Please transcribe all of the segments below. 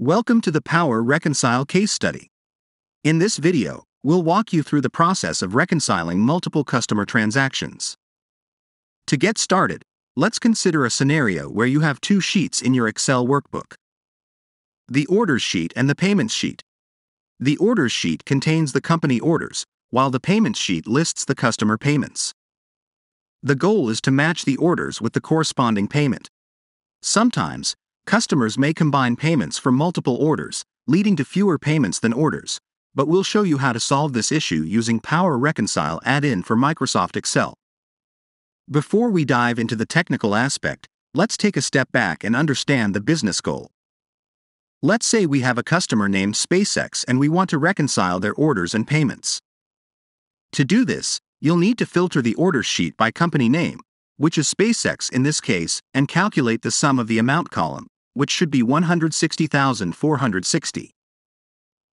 Welcome to the Power Reconcile case study. In this video, we'll walk you through the process of reconciling multiple customer transactions. To get started, let's consider a scenario where you have two sheets in your Excel workbook. The orders sheet and the payments sheet. The orders sheet contains the company orders, while the payments sheet lists the customer payments. The goal is to match the orders with the corresponding payment. Sometimes, customers may combine payments from multiple orders, leading to fewer payments than orders, but we'll show you how to solve this issue using Power Reconcile add-in for Microsoft Excel. Before we dive into the technical aspect, let's take a step back and understand the business goal. Let's say we have a customer named SpaceX and we want to reconcile their orders and payments. To do this, you'll need to filter the orders sheet by company name, which is SpaceX in this case, and calculate the sum of the amount column, which should be 160,460.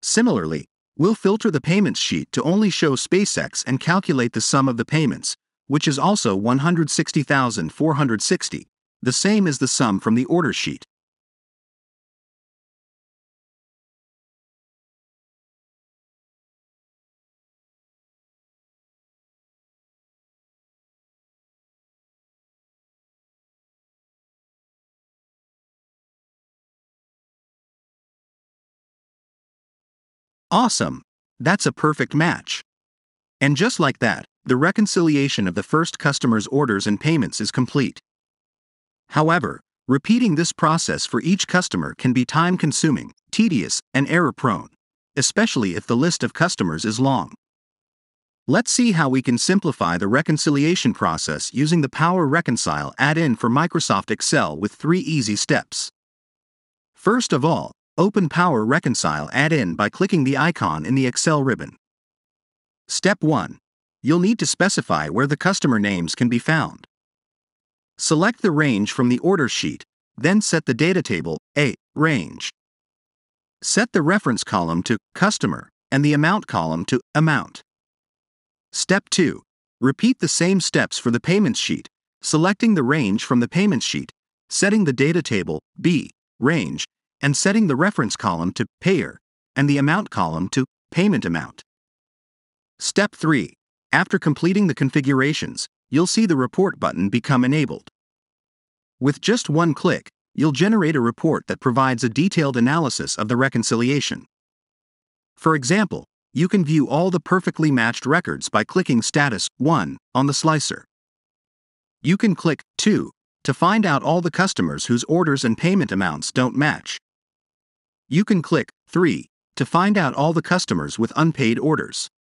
Similarly, we'll filter the payments sheet to only show SpaceX and calculate the sum of the payments, which is also 160,460, the same as the sum from the order sheet. Awesome! That's a perfect match. And just like that, the reconciliation of the first customer's orders and payments is complete. However, repeating this process for each customer can be time consuming, tedious, and error prone, especially if the list of customers is long. Let's see how we can simplify the reconciliation process using the Power Reconcile add in for Microsoft Excel with three easy steps. First of all, Open Power Reconcile add-in by clicking the icon in the Excel ribbon. Step 1. You'll need to specify where the customer names can be found. Select the range from the order sheet, then set the data table A range. Set the reference column to Customer and the amount column to Amount. Step 2. Repeat the same steps for the payments sheet, selecting the range from the payments sheet, setting the data table B range and setting the reference column to Payer and the amount column to Payment Amount. Step 3. After completing the configurations, you'll see the Report button become enabled. With just one click, you'll generate a report that provides a detailed analysis of the reconciliation. For example, you can view all the perfectly matched records by clicking Status 1 on the slicer. You can click 2 to find out all the customers whose orders and payment amounts don't match. You can click 3 to find out all the customers with unpaid orders.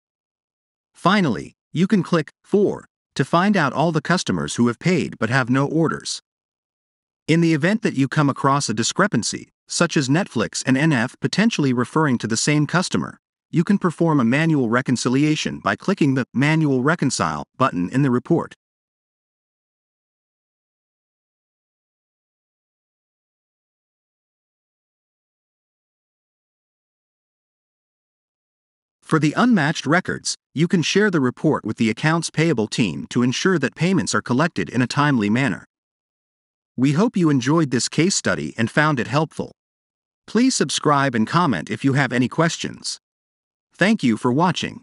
Finally, you can click 4 to find out all the customers who have paid but have no orders. In the event that you come across a discrepancy, such as Netflix and NF potentially referring to the same customer, you can perform a manual reconciliation by clicking the Manual Reconcile button in the report. For the unmatched records, you can share the report with the accounts payable team to ensure that payments are collected in a timely manner. We hope you enjoyed this case study and found it helpful. Please subscribe and comment if you have any questions. Thank you for watching.